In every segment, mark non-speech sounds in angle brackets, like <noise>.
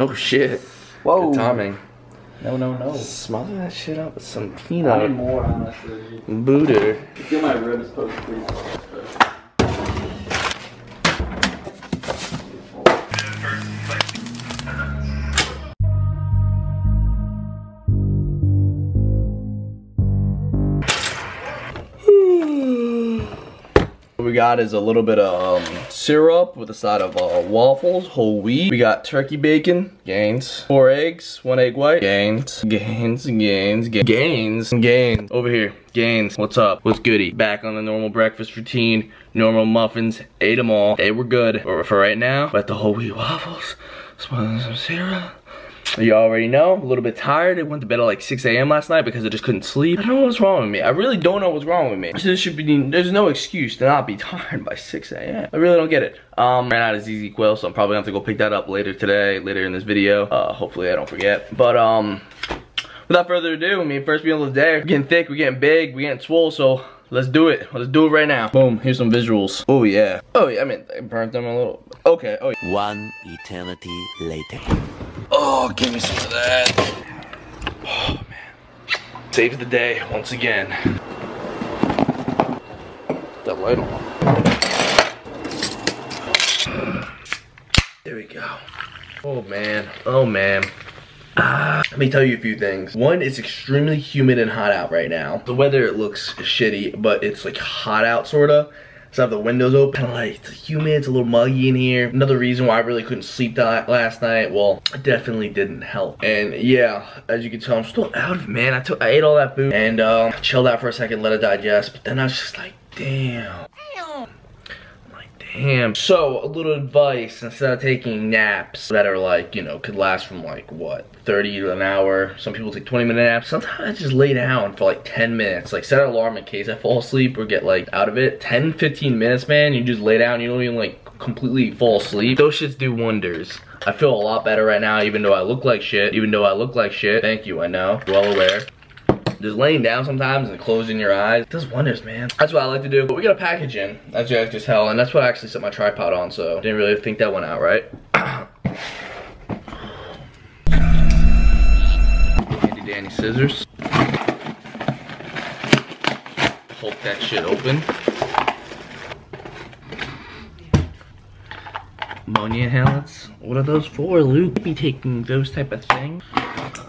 <laughs> Oh shit. Whoa. Good timing. No, no, no. Smother that shit up with some I need peanut more, honestly. butter. Feel my ribs post please. We got is a little bit of um, syrup with a side of uh, waffles, whole wheat. We got turkey bacon, gains. Four eggs, one egg white, gains. Gains, gains, ga- gains, gains. Over here, gains. What's up? What's goody? Back on the normal breakfast routine. Normal muffins, ate them all. They were good. But for right now, let the whole wheat waffles. Some syrup. You already know, a little bit tired. I went to bed at like 6 a.m. last night because I just couldn't sleep. I don't know what's wrong with me. I really don't know what's wrong with me. This should be, there's no excuse to not be <laughs> tired by 6 a.m. I really don't get it. Um, ran out of ZzzQuil, so I'm probably gonna have to go pick that up later today, later in this video. Uh, hopefully I don't forget. But, um, without further ado, I mean, first meal of the day. We're getting thick, we're getting big, we're getting swole, so let's do it. Let's do it right now. Boom, here's some visuals. Oh, yeah. Oh, yeah, I mean, I burnt them a little. Okay, oh, yeah. One eternity later. Oh, give me some of that. Oh, man. Saves the day once again. That light on. There we go. Oh, man. Oh, man. Ah, let me tell you a few things. One, it's extremely humid and hot out right now. The weather looks shitty, but it's like hot out sorta. So I have the windows open, like it's humid, it's a little muggy in here. Another reason why I really couldn't sleep that last night, well, it definitely didn't help. And yeah, as you can tell, I'm still out of man. I took, I ate all that food and uh, chilled out for a second, let it digest. But then I was just like, damn. Damn. So, a little advice, instead of taking naps that are like, you know, could last from like, what, 30 to an hour. Some people take 20 minute naps. Sometimes I just lay down for like 10 minutes. Like set an alarm in case I fall asleep or get like out of it. 10, 15 minutes, man. You just lay down. You don't even like completely fall asleep. Those shits do wonders. I feel a lot better right now, even though I look like shit. Even though I look like shit. Thank you, I know. Well aware. Just laying down sometimes and closing your eyes does wonders, man. That's what I like to do. But we got a package in, as you guys just tell, and that's what I actually set my tripod on, so didn't really think that went out right. <coughs> Handy dandy scissors. Hulk that shit open. Ammonia inhalants. What are those for, Luke? Be taking those type of things.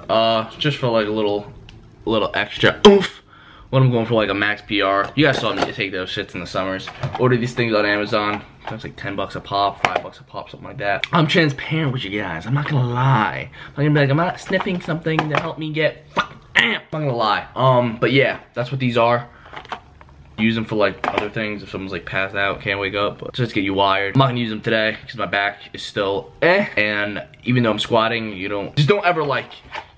Uh, just for like a little, little extra oof when I'm going for like a max PR. You guys saw me take those shits in the summers. Order these things on Amazon. It's like 10 bucks a pop, 5 bucks a pop, something like that. I'm transparent with you guys. I'm not gonna lie. I'm gonna be like, I'm not sniffing something to help me get fucking. I'm not gonna lie. Um, but yeah, that's what these are. Use them for like other things if someone's like passed out, can't wake up, but just get you wired. I'm not gonna use them today because my back is still eh. And even though I'm squatting, you don't, just don't ever like,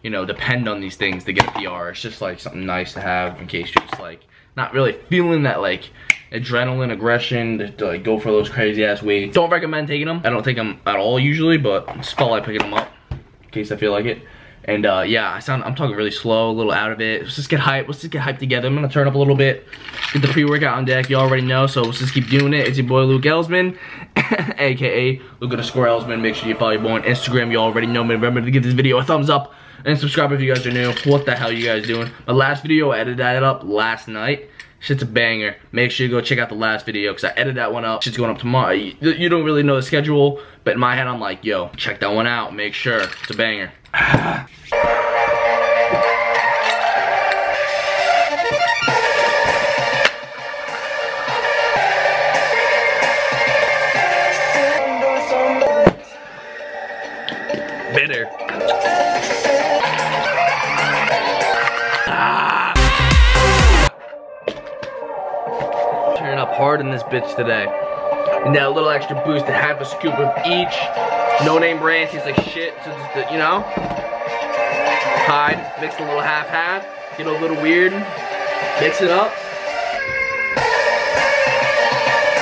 you know, depend on these things to get a PR. It's just like something nice to have in case you're just like, not really feeling that like adrenaline aggression to, to like go for those crazy ass weights. Don't recommend taking them. I don't take them at all usually, but just felt like picking them up in case I feel like it. And uh, yeah, I sound I'm talking really slow, a little out of it. Let's just get hyped. Let's just get hyped together. I'm gonna turn up a little bit. Get the pre-workout on deck. You already know, so let's just keep doing it. It's your boy Luke Elsman, aka <laughs> Luke underscore Elsman. Make sure you follow your boy on Instagram. You already know me. Remember to give this video a thumbs up and subscribe if you guys are new. What the hell you guys doing? My last video, I edited that up last night. Shit's a banger. Make sure you go check out the last video because I edited that one up. Shit's going up tomorrow. You don't really know the schedule, but in my head I'm like, yo, check that one out. Make sure it's a banger. Bitter. Ah. Turning up hard in this bitch today. And that little extra boost to half a scoop of each. No name brand tastes like shit. So just, you know, hide, mix a little half half, get a little weird, mix it up.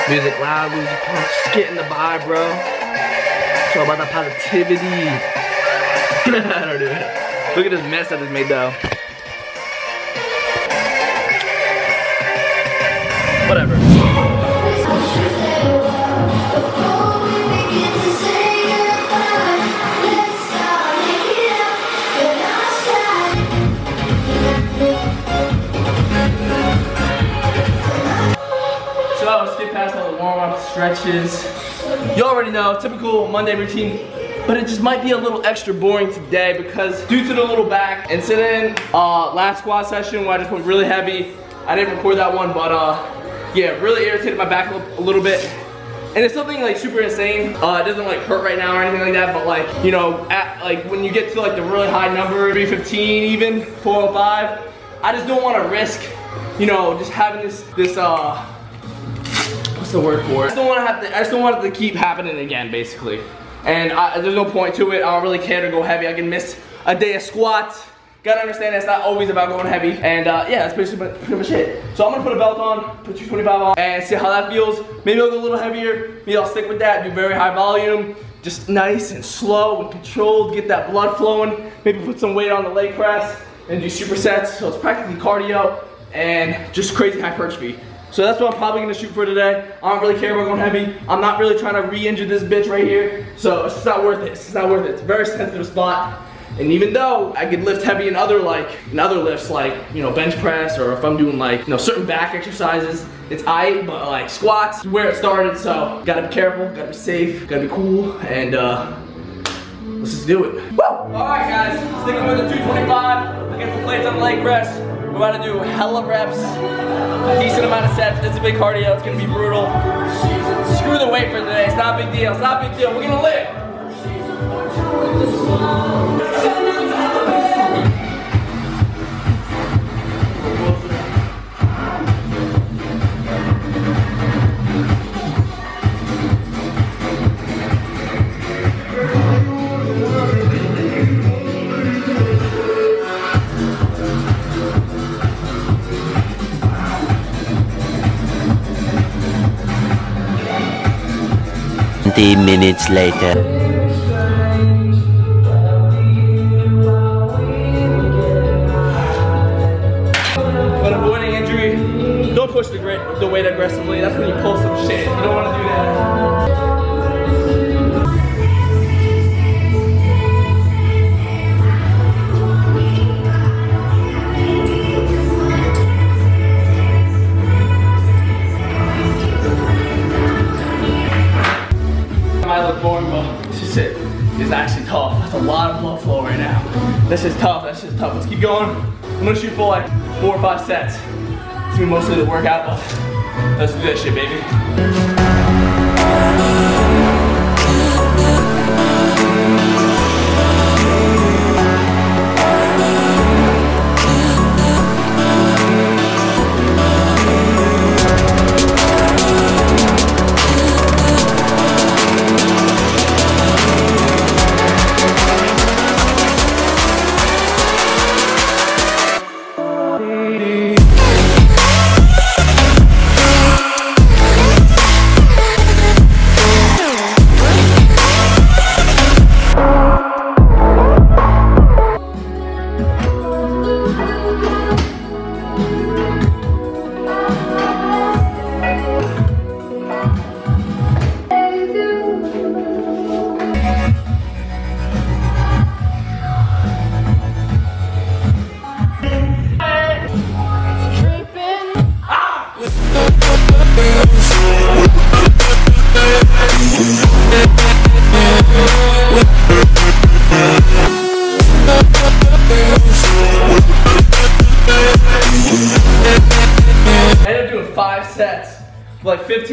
Music loud, music pump, just get in the vibe, bro. It's all about the positivity. <laughs> I don't do it. Look at this mess I just made though. Whatever. Stretches. You already know, typical Monday routine. But it just might be a little extra boring today because due to the little back incident, uh, last squat session where I just went really heavy, I didn't record that one, but uh, yeah, really irritated my back a little bit. And it's something like super insane. Uh, it doesn't like hurt right now or anything like that, but like, you know, at like when you get to like the really high number, 315 even, 405, I just don't want to risk, you know, just having this, this, uh, what's the word for it? I just don't want to have to, I just don't want it to keep happening again, basically. And I, there's no point to it. I don't really care to go heavy. I can miss a day of squats. Gotta understand it's not always about going heavy. And uh, yeah, that's pretty much it. So I'm gonna put a belt on, put 225 on, and see how that feels. Maybe I'll go a little heavier. Maybe I'll stick with that, do very high volume. Just nice and slow and controlled, get that blood flowing. Maybe put some weight on the leg press and do supersets. So it's practically cardio and just crazy hypertrophy. So that's what I'm probably gonna shoot for today. I don't really care about going heavy. I'm not really trying to re-injure this bitch right here. So it's not worth it. It's not worth it. It's a very sensitive spot. And even though I could lift heavy in other like in other lifts like you know bench press or if I'm doing like you know certain back exercises, it's I but like squats where it started. So gotta be careful, gotta be safe, gotta be cool, and uh, let's just do it. Woo! All right, guys, sticking with the 225 against the plates on the leg press. We're about to do hella reps, decent amount of sets. It's a big cardio. It's gonna be brutal. Screw the weight for today. It's not a big deal. It's not a big deal. We're gonna live. Twenty minutes later. Lot of blood flow right now. This is tough. That's just tough. Let's keep going. I'm gonna shoot for like four or five sets. It's gonna be mostly the workout, but let's do that shit, baby.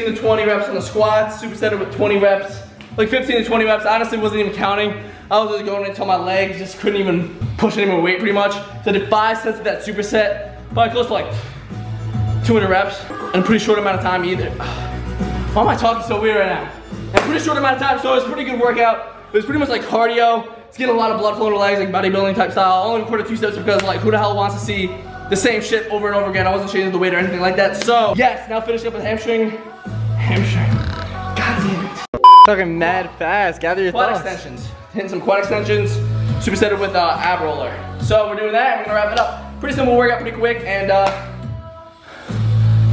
15 to 20 reps on the squats, supersetted with 20 reps, like 15 to 20 reps. Honestly, wasn't even counting. I was just going until my legs just couldn't even push any more weight pretty much. So I did five sets of that superset, probably close to like 200 reps in a pretty short amount of time either. <sighs> Why am I talking so weird right now? In a pretty short amount of time, so it's a pretty good workout. It was pretty much like cardio. It's getting a lot of blood flow to legs, like bodybuilding type style. I only recorded two steps because like who the hell wants to see the same shit over and over again. I wasn't changing the weight or anything like that. So yes, now finishing up with hamstring. Hamstring. God damn it. Talking mad fast. Gather your Quad thoughts. extensions. Hitting some quad extensions. Supersetted with uh, ab roller. So we're doing that. We're gonna wrap it up. Pretty simple workout, pretty quick, and uh,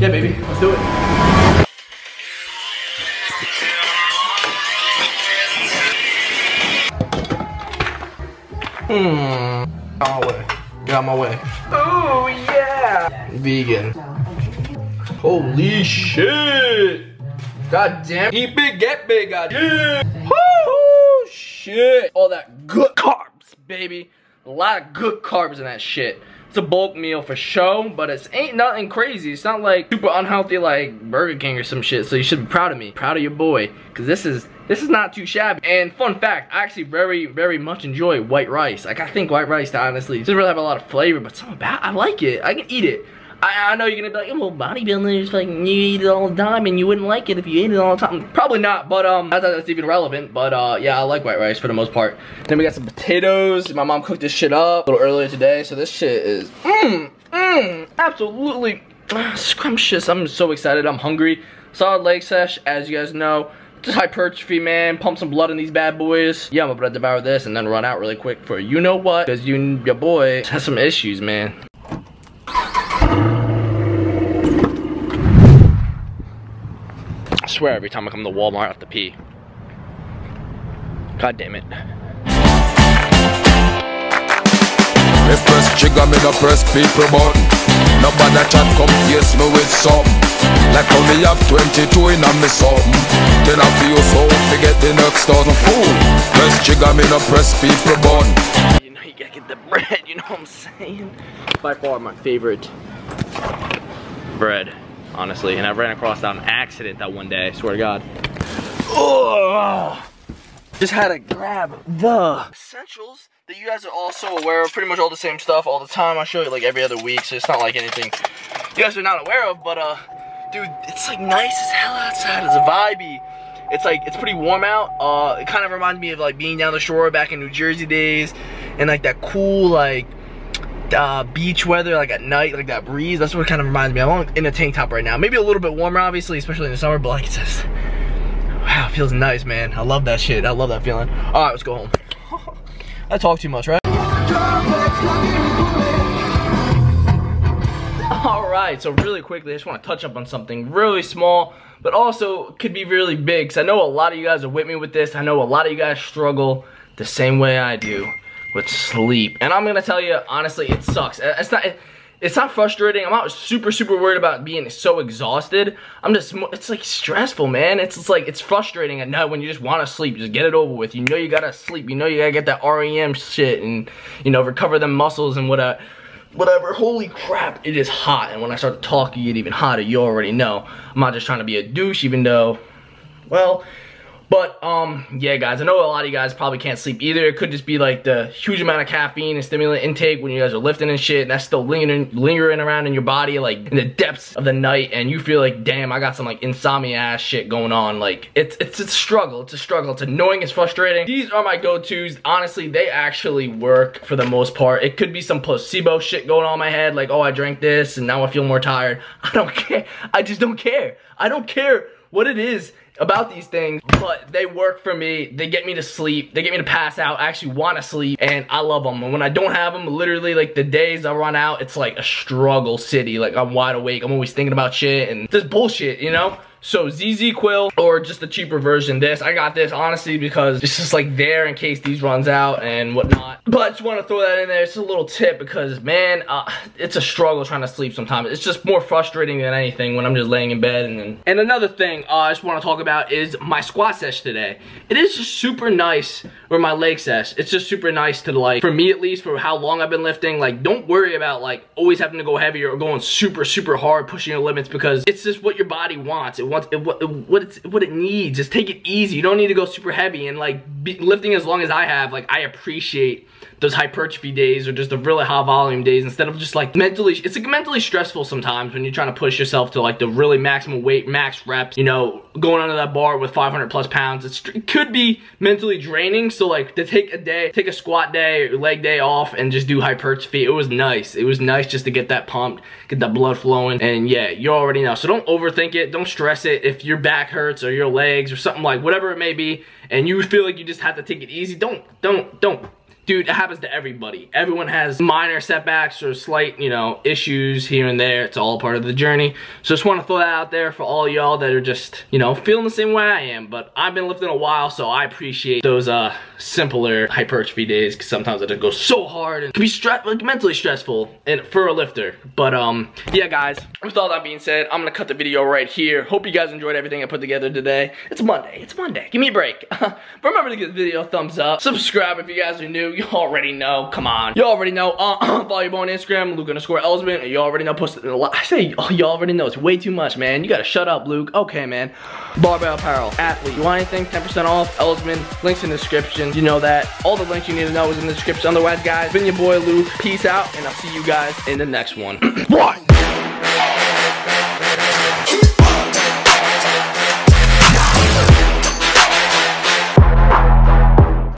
yeah, baby, let's do it. Hmm. Got my way. Got my way. Oh yeah. Vegan. Holy shit. God damn. Eat big, get big, god damn. Woo, shit. All that good carbs, baby. A lot of good carbs in that shit. It's a bulk meal for show, but it's ain't nothing crazy. It's not like super unhealthy like Burger King or some shit. So you should be proud of me. Proud of your boy. Cause this is this is not too shabby. And fun fact, I actually very, very much enjoy white rice. Like I think white rice honestly doesn't really have a lot of flavor, but something about I like it. I can eat it. I, I know you're gonna be like, well, bodybuilders, like, you eat it all the time and you wouldn't like it if you ate it all the time. Probably not, but, um, not that that's even relevant, but, uh, yeah, I like white rice for the most part. Then we got some potatoes. My mom cooked this shit up a little earlier today, so this shit is, mmm, mmm, absolutely scrumptious. I'm so excited. I'm hungry. Solid leg sesh, as you guys know. Just hypertrophy, man. Pump some blood in these bad boys. Yeah, I'm about to devour this and then run out really quick for you know what? Because you, your boy has some issues, man. Swear every time I come to Walmart I have to pee. God damn it. Me press trigger, me no press people button. Nobody chat come face me with something. Like have 22 in a me something. Then I feel so forget the next thousand fool. Press trigger, me no press people button. You know you gotta get the bread, you know what I'm saying? By far my favorite bread, honestly. And I ran across that on accident that one day, I swear to God. Just had to grab the essentials that you guys are also aware of. Pretty much all the same stuff all the time. I show you like every other week, so it's not like anything you guys are not aware of. But uh, dude, it's like nice as hell outside. It's a vibey. It's like it's pretty warm out. Uh, it kind of reminds me of like being down the shore back in New Jersey days, and like that cool like uh, beach weather, like at night, like that breeze. That's what kind of reminds me. I'm in a tank top right now. Maybe a little bit warmer, obviously, especially in the summer. But like it's just wow, it feels nice, man. I love that shit. I love that feeling. All right, let's go home. <laughs> I talk too much, right? All right, so really quickly, I just want to touch up on something really small, but also could be really big. Cause I know a lot of you guys are with me with this. I know a lot of you guys struggle the same way I do with sleep, and I'm gonna tell you honestly, it sucks. Uh, it's not. It, it's not frustrating. I'm not super, super worried about being so exhausted. I'm just, it's like stressful, man. It's, it's like, it's frustrating at night when you just want to sleep. Just get it over with. You know you gotta sleep. You know you gotta get that REM shit and, you know, recover them muscles and whatever. Uh, whatever. Holy crap, it is hot. And when I start to talk, you get even hotter. You already know. I'm not just trying to be a douche, even though, well, but, um, yeah, guys, I know a lot of you guys probably can't sleep either. It could just be, like, the huge amount of caffeine and stimulant intake when you guys are lifting and shit, and that's still lingering, lingering around in your body, like, in the depths of the night, and you feel like, damn, I got some, like, insomnia-ass shit going on. Like, it's, it's a struggle. It's a struggle. It's annoying. It's frustrating. These are my go-tos. Honestly, they actually work for the most part. It could be some placebo shit going on in my head, like, oh, I drank this, and now I feel more tired. <laughs> I don't care. I just don't care. I don't care what it is about these things, but they work for me. They get me to sleep. They get me to pass out. I actually want to sleep, and I love them. And when I don't have them, literally, like, the days I run out, it's like a struggle city. Like, I'm wide awake. I'm always thinking about shit and just bullshit, you know? So ZzzQuil or just the cheaper version. This I got this honestly because it's just like there in case these runs out and whatnot. But I just want to throw that in there. It's a little tip because man, uh, it's a struggle trying to sleep sometimes. It's just more frustrating than anything when I'm just laying in bed and then. And another thing uh, I just want to talk about is my squat sesh today. It is just super nice or my leg sesh. It's just super nice to like for me at least for how long I've been lifting. Like don't worry about like always having to go heavier or going super super hard pushing your limits because it's just what your body wants. It wants it, what, it's what it needs. Just take it easy. You don't need to go super heavy and like be, lifting as long as I have. Like I appreciate those hypertrophy days or just the really high volume days instead of just like mentally it's like mentally stressful sometimes when you're trying to push yourself to like the really maximum weight max reps you know going under that bar with 500 plus pounds it's, it could be mentally draining so like to take a day take a squat day leg day off and just do hypertrophy it was nice it was nice just to get that pumped get that blood flowing and yeah you already know so don't overthink it don't stress if your back hurts or your legs or something like whatever it may be and you feel like you just have to take it easy don't don't don't dude, it happens to everybody. Everyone has minor setbacks or slight, you know, issues here and there. It's all part of the journey. So just want to throw that out there for all y'all that are just, you know, feeling the same way I am. But I've been lifting a while, so I appreciate those uh simpler hypertrophy days because sometimes it just goes so hard and can be stress like mentally stressful and for a lifter. But um, yeah, guys. With all that being said, I'm gonna cut the video right here. Hope you guys enjoyed everything I put together today. It's Monday. It's Monday. Give me a break. <laughs> remember to give the video a thumbs up. Subscribe if you guys are new. You already know. Come on. You already know. Uh, follow you on Instagram, Luke underscore Elsman. And you already know. Post I say oh, you already know. It's way too much, man. You gotta shut up, Luke. Okay, man. Barbell Apparel. Athlete. You want anything? 10% off. Elsman. Links in the description. You know that. All the links you need to know is in the description. Otherwise, guys, been your boy Luke. Peace out, and I'll see you guys in the next one. <clears throat> One.